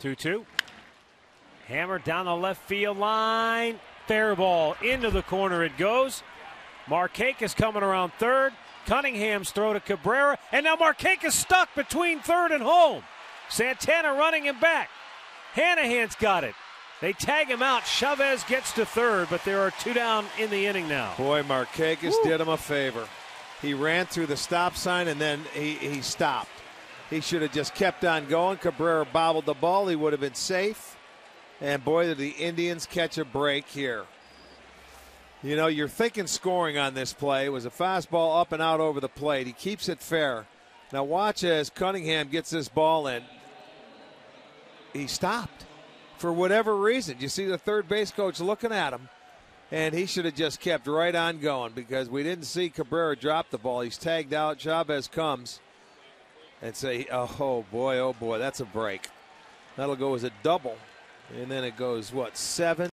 2 2. Hammer down the left field line. Fair ball. Into the corner it goes. Markakis coming around third. Cunningham's throw to Cabrera. And now Markakis stuck between third and home. Santana running him back. Hannahan's got it. They tag him out. Chavez gets to third, but there are two down in the inning now. Boy, Marquez did him a favor. He ran through the stop sign and then he, he stopped. He should have just kept on going. Cabrera bobbled the ball. He would have been safe. And boy, did the Indians catch a break here. You know, you're thinking scoring on this play. It was a fastball up and out over the plate. He keeps it fair. Now watch as Cunningham gets this ball in. He stopped for whatever reason. You see the third base coach looking at him, and he should have just kept right on going because we didn't see Cabrera drop the ball. He's tagged out. Chavez comes and say, "Oh boy, oh boy, that's a break." That'll go as a double, and then it goes what seven.